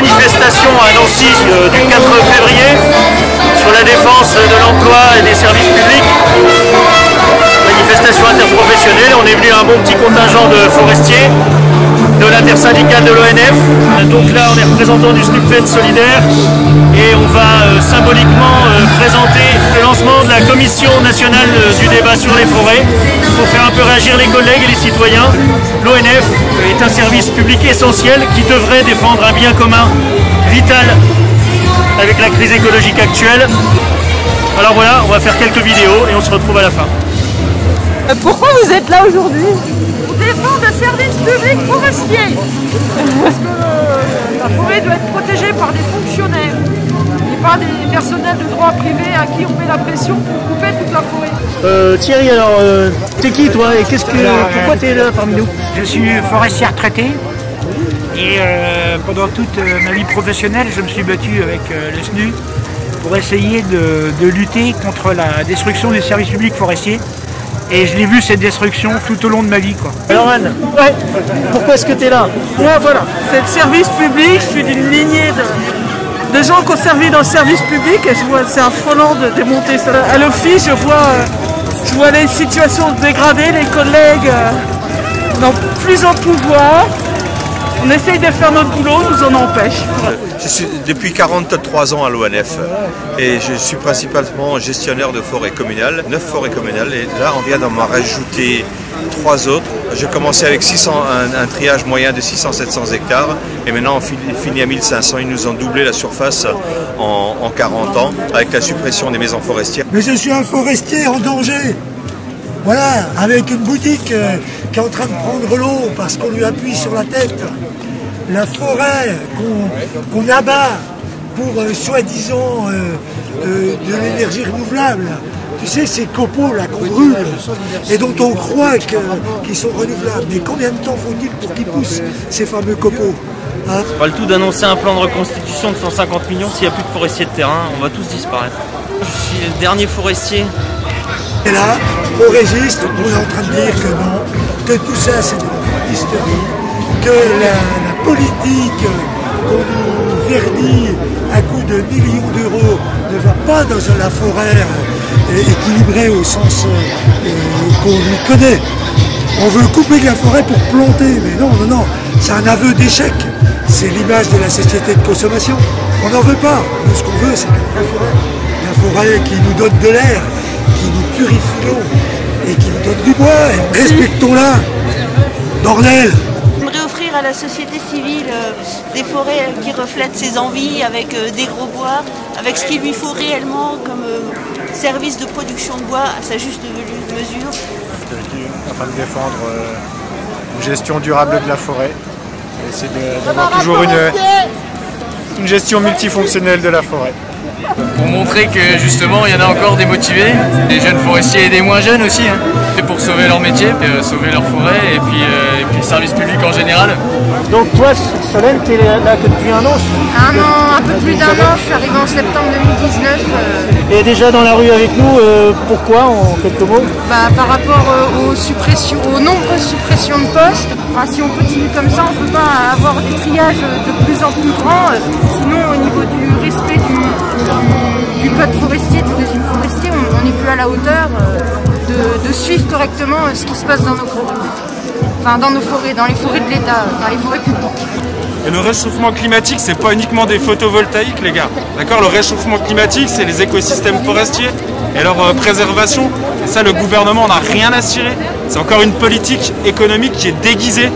manifestation à Nancy euh, du 4 février sur la défense de l'emploi et des services publics. Manifestation interprofessionnelle, on est venu un bon petit contingent de forestiers de l'intersyndicale de l'ONF. Donc là, on est représentant du SNUPFED solidaire et on va euh, symboliquement présenter le lancement de la commission nationale euh, du débat sur les forêts pour faire un peu réagir les collègues et les citoyens. L'ONF est un service public essentiel qui devrait défendre un bien commun vital avec la crise écologique actuelle. Alors voilà, on va faire quelques vidéos et on se retrouve à la fin. Pourquoi vous êtes là aujourd'hui? Pour défendre le service public forestier. Parce que euh, la forêt doit être protégée par des fonctionnaires pas des personnels de droit privé à qui on met la pression pour couper toute la forêt. Euh, Thierry, alors, euh, t'es qui toi et qu'est-ce que, pourquoi t'es là parmi nous Je suis forestier retraité et euh, pendant toute euh, ma vie professionnelle, je me suis battu avec euh, le SNU pour essayer de, de lutter contre la destruction des services publics forestiers. Et je l'ai vu cette destruction tout au long de ma vie. Quoi. Alors Anne, pourquoi est-ce que t'es là Moi voilà, c'est le service public, je suis d'une lignée de, de gens qui ont servi dans le service public et je vois c'est affolant de démonter ça. À l'office, je vois, euh, je vois les situations se dégrader, les collègues euh, n'ont plus en pouvoir. On essaye de faire notre boulot, nous en empêche. Je suis depuis 43 ans à l'ONF et je suis principalement gestionnaire de forêts communales, 9 forêts communales et là on vient d'en rajouter trois autres. J'ai commencé avec 600, un, triage moyen de 600-700 hectares et maintenant on finit à 1500. Ils nous ont doublé la surface en, en 40 ans avec la suppression des maisons forestières. Mais je suis un forestier en danger. Voilà, avec une boutique euh, qui est en train de prendre l'eau parce qu'on lui appuie sur la tête. La forêt qu'on abat pour euh, soi-disant euh, euh, de l'énergie renouvelable. Tu sais, ces copeaux là qu'on brûle et dont on croit qu'ils sont renouvelables. Mais combien de temps faut-il pour qu'ils poussent ces fameux copeaux hein? Pas le tout d'annoncer un plan de reconstitution de 150 millions s'il n'y a plus de forestiers de terrain, on va tous disparaître. Je suis le dernier forestier. Et là, au registre, on est en train de dire que non, que tout ça c'est de la hystérie, que la, la politique qu'on nous verdit à coup de millions d'euros ne va pas dans la forêt euh, équilibrée au sens euh, euh, qu'on lui connaît. On veut couper de la forêt pour planter, mais non, non, non, c'est un aveu d'échec. C'est l'image de la société de consommation. On n'en veut pas. Nous, ce qu'on veut, c'est la vraie forêt. La forêt qui nous donne de l'air, qui nous purifie l'eau et qui nous donne du bois. Respectons-la. Bordel À la société civile euh, des forêts qui reflètent ses envies avec euh, des gros bois, avec ce qu'il lui faut réellement comme euh, service de production de bois à sa juste mesure. afin de défendre une gestion durable de la forêt. De- d'avoir toujours une, une gestion multifonctionnelle de la forêt. Pour montrer que justement il y en a encore des motivés, des jeunes forestiers et des moins jeunes aussi. hein. Pour sauver leur métier, puis, euh, sauver leur forêt et puis, euh, et puis le service public en général. Donc toi, Solène, t'es là que depuis un an Un an, un peu plus d'un an, je suis arrivée en septembre 2019. euh, Et déjà dans la rue avec nous, euh, pourquoi en quelques mots? Bah, par rapport euh, aux suppressions, aux nombreuses suppressions de postes, enfin, si on continue comme ça, on ne peut pas avoir des triages de plus en plus grands. euh, sinon, au niveau du respect du, du- du code forestier, du régime forestier, on n'est plus à la hauteur euh, de, suivre correctement euh, ce qui se passe dans nos forêts. Enfin, dans nos forêts, dans les forêts de l'État, dans les forêts publiques. Et le réchauffement climatique, c'est pas uniquement des photovoltaïques, les gars. D'accord Le réchauffement climatique, c'est les écosystèmes forestiers et leur euh, préservation. Et ça, le gouvernement n'a rien à cirer. C'est encore une politique économique qui est déguisée.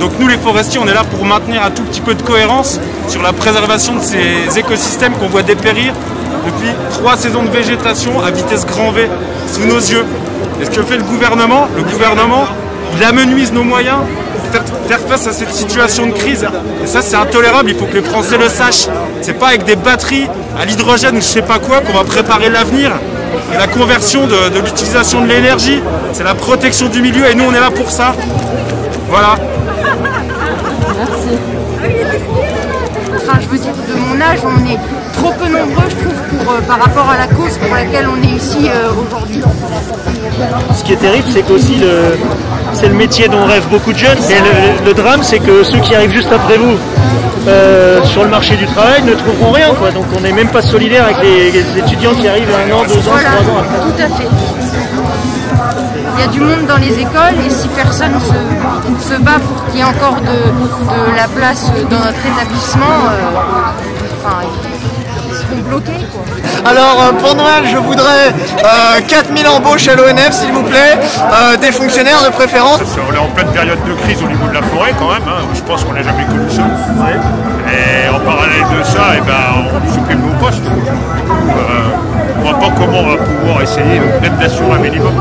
Donc nous, les forestiers, on est là pour maintenir un tout petit peu de cohérence sur la préservation de ces écosystèmes qu'on voit dépérir depuis trois saisons de végétation à vitesse grand V sous nos yeux. Et ce que fait le gouvernement? Le gouvernement, il amenuise nos moyens pour faire- face à cette situation de crise. Et ça, c'est intolérable, il faut que les Français le sachent. C'est pas avec des batteries à l'hydrogène ou je sais pas quoi qu'on va préparer l'avenir. Et la conversion de, de l'utilisation de l'énergie, c'est la protection du milieu et nous, on est là pour ça. Voilà. Enfin, je veux dire, de mon âge, on est trop peu nombreux, je trouve, pour, euh, par rapport à la cause pour laquelle on est ici euh, aujourd'hui. Ce qui est terrible, c'est qu'aussi le, c'est le métier dont rêvent beaucoup de jeunes. Et le, le drame, c'est que ceux qui arrivent juste après vous euh, sur le marché du travail ne trouveront rien. Quoi. Donc on n'est même pas solidaire avec les, les étudiants qui arrivent un an, deux ans, Voilà, trois ans après. tout à fait. Il y a du monde dans les écoles et si personne se, se bat pour qu'il y ait encore de, de la place dans notre établissement, euh, enfin, bloqués. Quoi. Alors euh, pour Noël, je voudrais euh, 4000 embauches à l'ONF, s'il vous plaît, euh, des fonctionnaires de préférence. On est en pleine période de crise au niveau de la forêt quand même, hein. je pense qu'on n'a jamais connu ça. Et en parallèle de ça, eh ben, on supprime nos postes. Du coup, pas comment on va pouvoir essayer même d'assurer un minimum.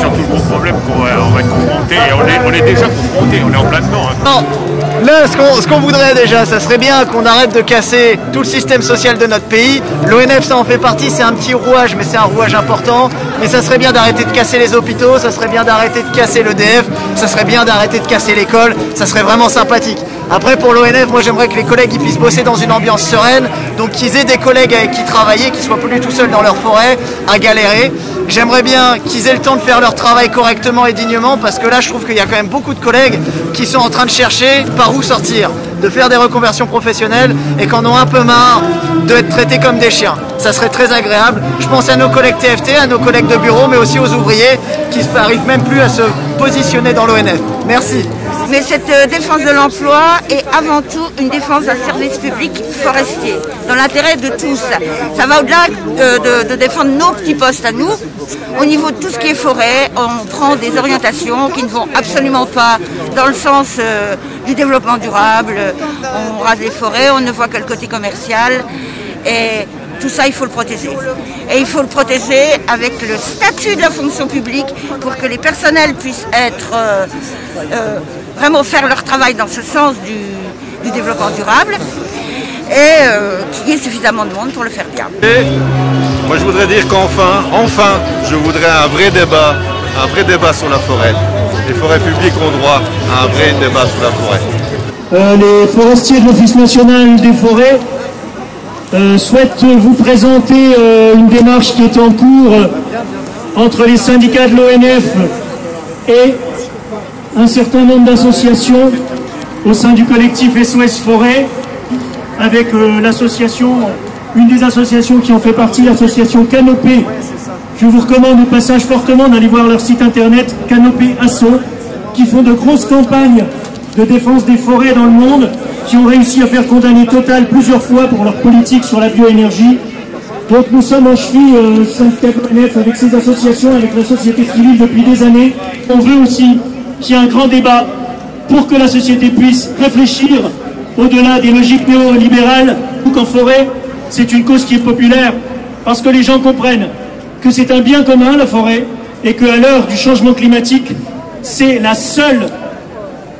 Surtout le gros problème qu'on va, être confronté, et on est, déjà confronté, on est en plein dedans. hein. Non, là, ce qu'on, ce qu'on voudrait déjà, ça serait bien qu'on arrête de casser tout le système social de notre pays. L'ONF, ça en fait partie, c'est un petit rouage, mais c'est un rouage important. Mais ça serait bien d'arrêter de casser les hôpitaux, ça serait bien d'arrêter de casser l'EDF, ça serait bien d'arrêter de casser l'école, ça serait vraiment sympathique. Après, pour l'ONF, moi j'aimerais que les collègues puissent bosser dans une ambiance sereine, donc qu'ils aient des collègues avec qui travailler, qu'ils soient plus tout seuls dans leur forêt à galérer. J'aimerais bien qu'ils aient le temps de faire leur travail correctement et dignement, parce que là je trouve qu'il y a quand même beaucoup de collègues qui sont en train de chercher par où sortir, de faire des reconversions professionnelles et qu'en ont un peu marre d'être traités comme des chiens. Ça serait très agréable. Je pense à nos collègues TFT, à nos collègues de bureau, mais aussi aux ouvriers qui n'arrivent même plus à se positionner dans l'ONF. Merci. Mais cette euh, défense de l'emploi est avant tout une défense d'un service public forestier, dans l'intérêt de tous. Ça va au-delà de, de- défendre nos petits postes à nous. Au niveau de tout ce qui est forêt, on prend des orientations qui ne vont absolument pas dans le sens euh, du développement durable. On rase les forêts, on ne voit que le côté commercial. Tout ça, il faut le protéger. Et il faut le protéger avec le statut de la fonction publique pour que les personnels puissent être euh, euh, vraiment faire leur travail dans ce sens du, du développement durable et euh, qu'il y ait suffisamment de monde pour le faire bien. Et moi je voudrais dire qu'enfin, enfin, je voudrais un vrai débat, un vrai débat sur la forêt. Les forêts publiques ont droit à un vrai débat sur la forêt. Euh, les forestiers de l'Office national des forêts euh, souhaitent vous présenter euh, une démarche qui est en cours euh, entre les syndicats de l'ONF et un certain nombre d'associations au sein du collectif SOS Forêt, avec l'association, une des associations qui en fait partie, l'association Canopée. Je vous recommande au passage fortement d'aller voir leur site internet Canopée Asso, qui font de grosses campagnes de défense des forêts dans le monde, qui ont réussi à faire condamner Total plusieurs fois pour leur politique sur la bioénergie. Donc nous sommes en cheville, euh, avec ces associations, avec la société civile depuis des années. On veut aussi qu'il y ait un grand débat pour que la société puisse réfléchir au-delà des logiques néolibérales, ou qu'en forêt, c'est une cause qui est populaire, parce que les gens comprennent que c'est un bien commun, la forêt, et qu'à l'heure du changement climatique, c'est la seule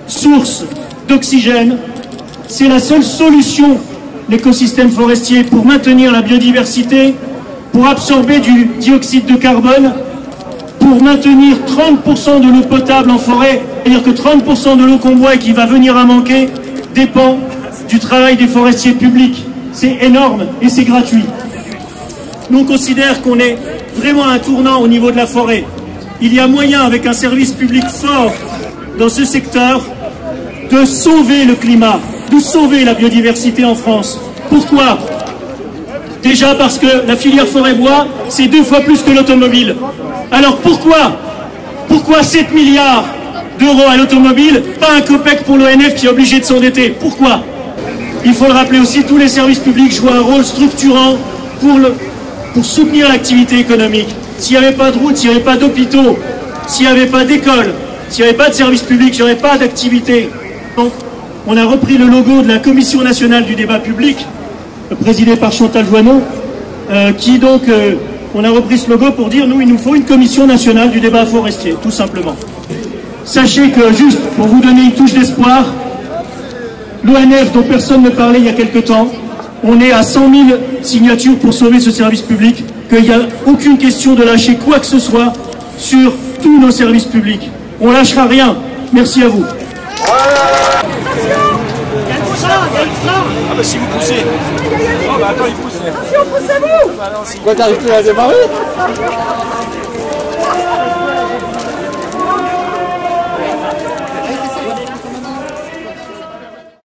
source d'oxygène, c'est la seule solution, l'écosystème forestier, pour maintenir la biodiversité, pour absorber du dioxyde de carbone, pour maintenir 30% de l'eau potable en forêt, c'est-à-dire que 30% de l'eau qu'on boit et qui va venir à manquer dépend du travail des forestiers publics. C'est énorme et c'est gratuit. Nous on considère qu'on est vraiment à un tournant au niveau de la forêt. Il y a moyen, avec un service public fort dans ce secteur, de sauver le climat, de sauver la biodiversité en France. Pourquoi? Déjà parce que la filière forêt-bois, c'est deux fois plus que l'automobile. Alors pourquoi? Pourquoi 7 milliards d'euros à l'automobile, pas un copec pour l'ONF qui est obligé de s'endetter? Pourquoi? Il faut le rappeler aussi, tous les services publics jouent un rôle structurant pour, le, pour soutenir l'activité économique. S'il n'y avait pas de routes, s'il n'y avait pas d'hôpitaux, s'il n'y avait pas d'écoles, s'il n'y avait pas de services publics, s'il n'y avait pas d'activité. On a repris le logo de la Commission nationale du débat public, présidée par Chantal Joanneau, euh, qui donc, euh, on a repris ce logo pour dire, nous, il nous faut une Commission nationale du débat forestier, tout simplement. Sachez que, juste pour vous donner une touche d'espoir, l'ONF, dont personne ne parlait il y a quelque temps, on est à 100 000 signatures pour sauver ce service public, qu'il n'y a aucune question de lâcher quoi que ce soit sur tous nos services publics. On lâchera rien. Merci à vous. Ah bah si vous poussez. Oh bah attends il pousse. Quoi, t'arrives plus à démarrer?